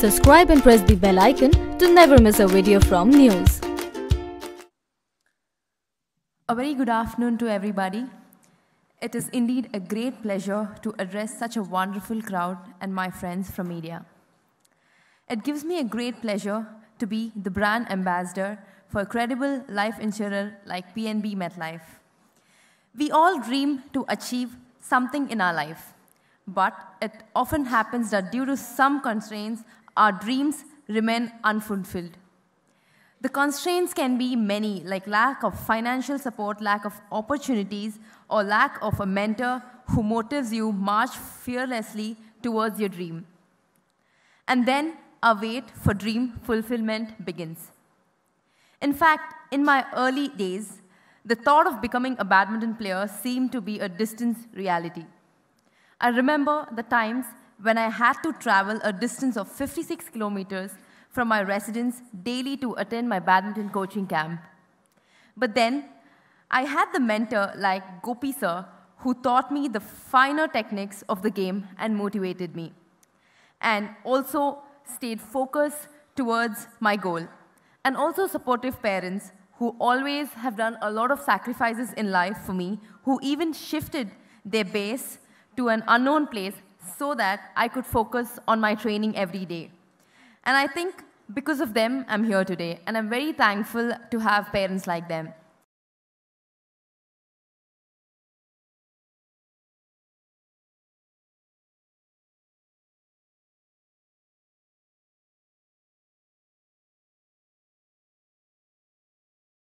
Subscribe and press the bell icon to never miss a video from NYOOOZ. A very good afternoon to everybody. It is indeed a great pleasure to address such a wonderful crowd and my friends from media. It gives me a great pleasure to be the brand ambassador for a credible life insurer like PNB MetLife. We all dream to achieve something in our life, but it often happens that due to some constraints, our dreams remain unfulfilled. The constraints can be many, like lack of financial support, lack of opportunities, or lack of a mentor who motives you march fearlessly towards your dream. And then our wait for dream fulfillment begins. In fact, in my early days, the thought of becoming a badminton player seemed to be a distant reality. I remember the times when I had to travel a distance of 56 kilometers from my residence daily to attend my badminton coaching camp. But then, I had the mentor like Gopi sir who taught me the finer techniques of the game and motivated me. And also stayed focused towards my goal. And also supportive parents who always have done a lot of sacrifices in life for me, who even shifted their base to an unknown place so that I could focus on my training every day. And I think because of them, I'm here today, and I'm very thankful to have parents like them.